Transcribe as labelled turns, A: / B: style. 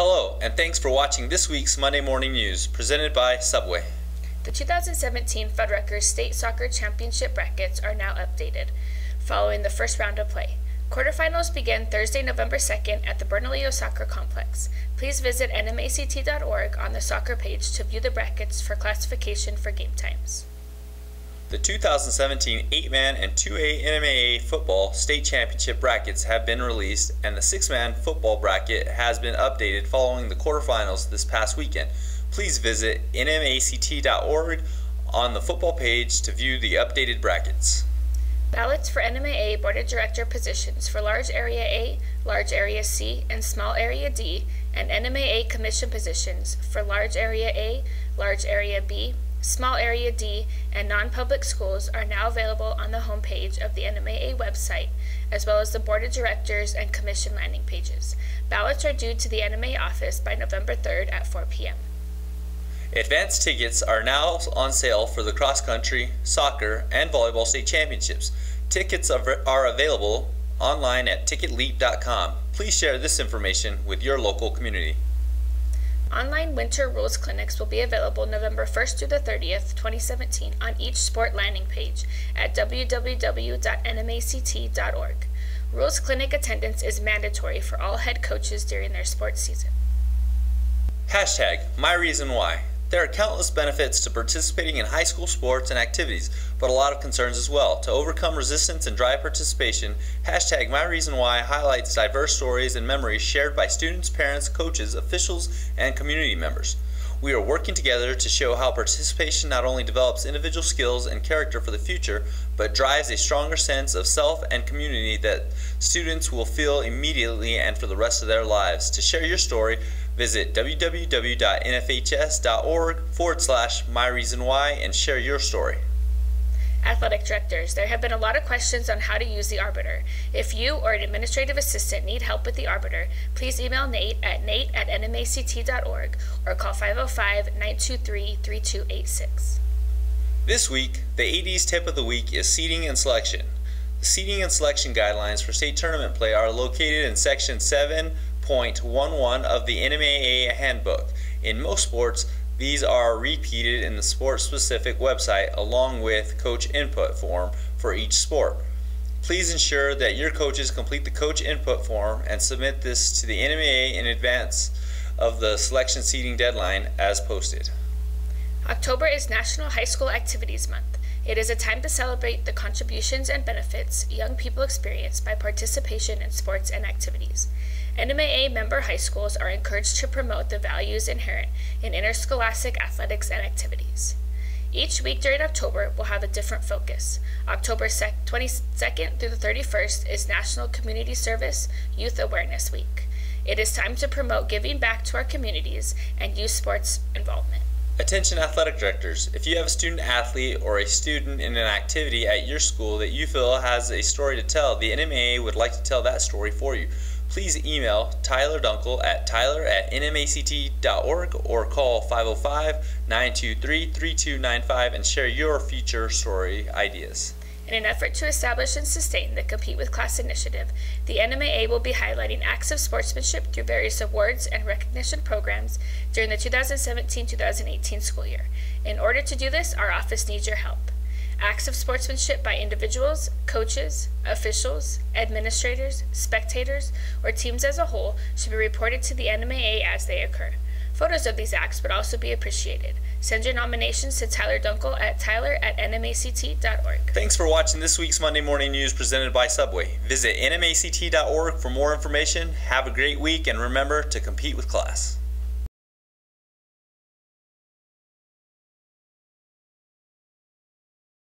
A: Hello, and thanks for watching this week's Monday Morning News presented by Subway.
B: The 2017 Fuddruckers State Soccer Championship brackets are now updated, following the first round of play. Quarterfinals begin Thursday, November 2nd at the Bernalillo Soccer Complex. Please visit nmact.org on the soccer page to view the brackets for classification for game times.
A: The 2017 8-man and 2A NMAA football state championship brackets have been released and the 6-man football bracket has been updated following the quarterfinals this past weekend. Please visit nmact.org on the football page to view the updated brackets.
B: Ballots for NMAA Board of Director positions for Large Area A, Large Area C, and Small Area D, and NMAA Commission positions for Large Area A, Large Area B, Small Area D, and non-public schools are now available on the homepage of the NMAA website, as well as the Board of Directors and Commission landing pages. Ballots are due to the NMA office by November 3rd at 4 p.m.
A: Advance tickets are now on sale for the cross country, soccer, and volleyball state championships. Tickets are available online at ticketleap.com. Please share this information with your local community.
B: Online winter rules clinics will be available November 1st through the 30th, 2017 on each sport landing page at www.nmact.org. Rules clinic attendance is mandatory for all head coaches during their sports season.
A: Hashtag my reason why. There are countless benefits to participating in high school sports and activities, but a lot of concerns as well. To overcome resistance and drive participation, hashtag My Reason Why highlights diverse stories and memories shared by students, parents, coaches, officials, and community members. We are working together to show how participation not only develops individual skills and character for the future, but drives a stronger sense of self and community that students will feel immediately and for the rest of their lives. To share your story, Visit www.nfhs.org forward slash my reason why and share your story.
B: Athletic directors, there have been a lot of questions on how to use the Arbiter. If you or an administrative assistant need help with the Arbiter, please email Nate at nate at nmact.org or call 505 923 3286.
A: This week, the AD's tip of the week is seating and selection. The seating and selection guidelines for state tournament play are located in Section 7 0.11 of the NMAA Handbook. In most sports, these are repeated in the sport-specific website along with coach input form for each sport. Please ensure that your coaches complete the coach input form and submit this to the NMAA in advance of the selection seating deadline as posted.
B: October is National High School Activities Month. It is a time to celebrate the contributions and benefits young people experience by participation in sports and activities. NMAA member high schools are encouraged to promote the values inherent in interscholastic athletics and activities. Each week during October will have a different focus. October 22nd through the 31st is National Community Service Youth Awareness Week. It is time to promote giving back to our communities and youth sports involvement.
A: Attention athletic directors, if you have a student athlete or a student in an activity at your school that you feel has a story to tell, the NMAA would like to tell that story for you please email Tyler Dunkel at tyler at nmact.org or call 505-923-3295 and share your future story ideas.
B: In an effort to establish and sustain the Compete with Class initiative, the NMAA will be highlighting acts of sportsmanship through various awards and recognition programs during the 2017-2018 school year. In order to do this, our office needs your help. Acts of sportsmanship by individuals, coaches, officials, administrators, spectators, or teams as a whole should be reported to the NMAA as they occur. Photos of these acts would also be appreciated. Send your nominations to Tyler Dunkel at tyler at nmact.org.
A: Thanks for watching this week's Monday Morning News presented by Subway. Visit nmact.org for more information. Have a great week and remember to compete with class.